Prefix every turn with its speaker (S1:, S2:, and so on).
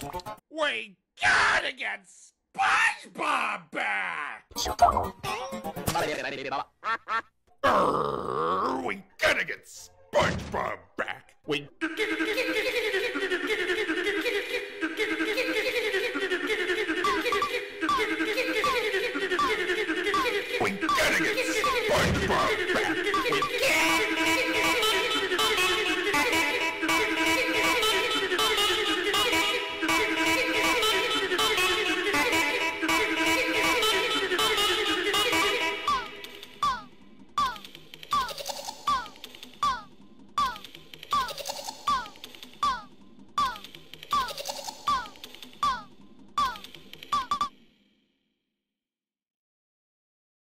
S1: We gotta get SpongeBob back! We gotta get SpongeBob back! We. we gotta get SpongeBob back!